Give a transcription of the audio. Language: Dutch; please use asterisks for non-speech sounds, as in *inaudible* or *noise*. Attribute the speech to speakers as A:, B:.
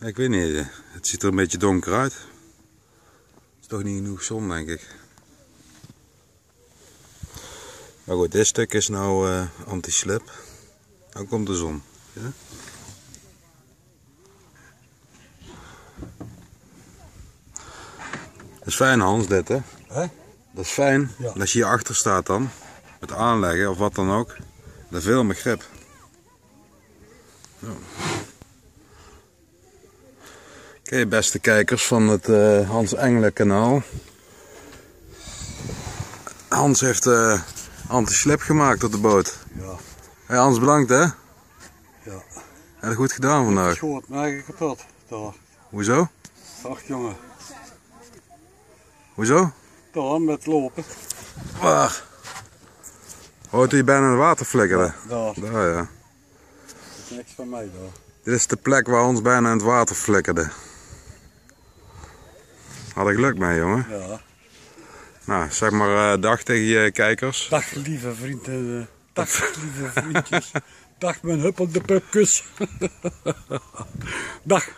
A: Ik weet niet, het ziet er een beetje donker uit. Het is toch niet genoeg zon, denk ik. Maar goed, dit stuk is nou uh, anti-slip. Dan komt de zon. Ja? Dat is fijn Hans, dit hè?
B: Hè?
A: Dat is fijn.
B: Ja.
A: Als je hier achter staat dan, met aanleggen of wat dan ook, dan veel meer grip. Zo. Oké, beste kijkers van het uh, Hans Engelen kanaal. Hans heeft uh, anti-slip gemaakt op de boot.
B: Ja.
A: Hey Hans, bedankt hè?
B: Ja.
A: Je goed gedaan vandaag?
B: Schoot mij kapot. Daar.
A: Hoezo?
B: Ach jongen.
A: Hoezo?
B: Daar met lopen.
A: Waar? Toen je bijna in het water flikkerde.
B: Daar.
A: Daar ja.
B: Dat is niks van mij daar.
A: Dit is de plek waar ons bijna in het water flikkerde. Had ik geluk mee, jongen.
B: Ja.
A: Nou, zeg maar uh, dag tegen je kijkers.
B: Dag lieve vrienden. Dag lieve vriendjes. Dag mijn huppelde pupkus. *laughs* Dag.